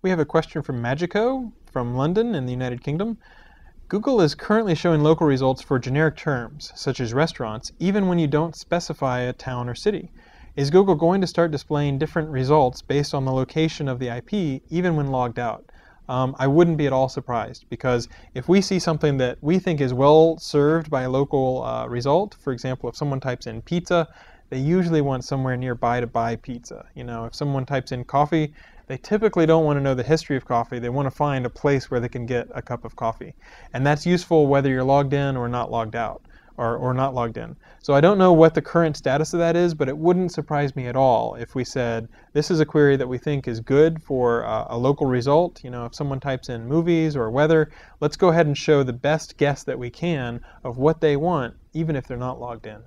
We have a question from Magico from London in the United Kingdom. Google is currently showing local results for generic terms, such as restaurants, even when you don't specify a town or city. Is Google going to start displaying different results based on the location of the IP, even when logged out? Um, I wouldn't be at all surprised because if we see something that we think is well served by a local uh, result, for example, if someone types in pizza, they usually want somewhere nearby to buy pizza. You know, if someone types in coffee, they typically don't want to know the history of coffee. They want to find a place where they can get a cup of coffee. And that's useful whether you're logged in or not logged out or, or not logged in. So I don't know what the current status of that is, but it wouldn't surprise me at all if we said this is a query that we think is good for uh, a local result. You know, if someone types in movies or weather, let's go ahead and show the best guess that we can of what they want, even if they're not logged in.